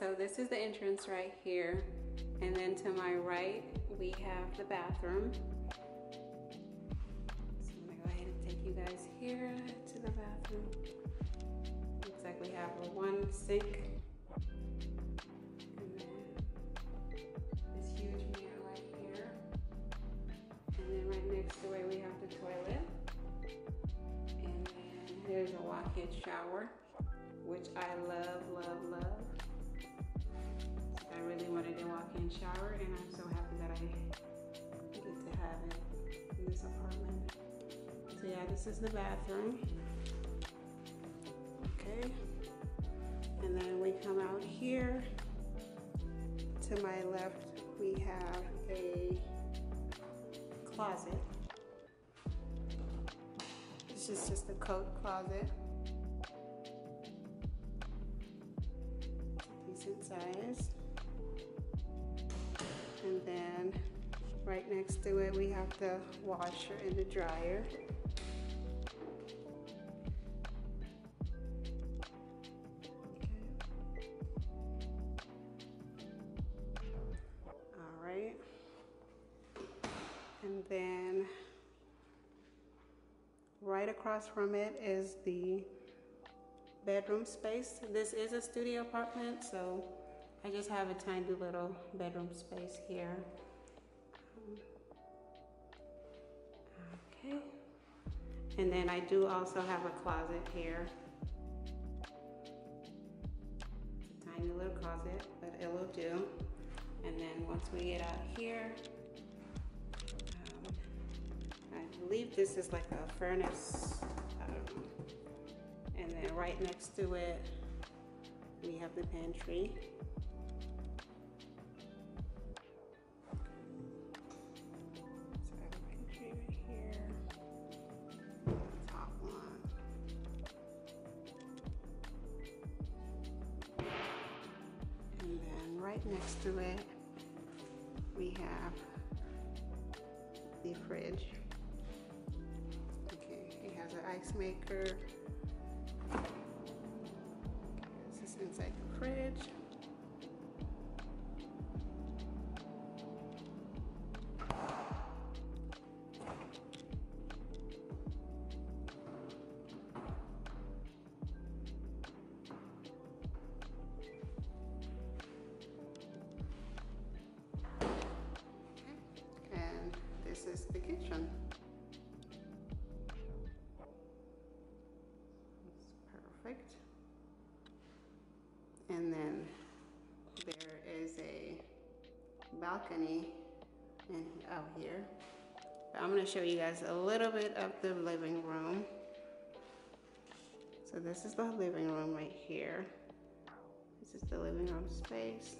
so this is the entrance right here. And then to my right, we have the bathroom. So I'm gonna go ahead and take you guys here to the bathroom. Looks like we have a one sink. And then this huge mirror right here. And then right next to it, we have the toilet. And then there's a walk-in shower, which I love, love, love. I really wanted a walk-in shower and I'm so happy that I get to have it in this apartment. So yeah, this is the bathroom. Okay. And then we come out here. To my left, we have a closet. This is just a coat closet. Size. And then right next to it, we have the washer and the dryer. All right. And then right across from it is the bedroom space. This is a studio apartment, so I just have a tiny little bedroom space here. Okay. And then I do also have a closet here. Tiny little closet, but it will do. And then once we get out here, um, I believe this is like a furnace. Um, and then right next to it, we have the pantry. Right next to it, we have the fridge. Okay, it has an ice maker. Okay, this is inside the fridge. This is the kitchen. It's perfect. And then there is a balcony in out here. I'm gonna show you guys a little bit of the living room. So this is the living room right here. This is the living room space.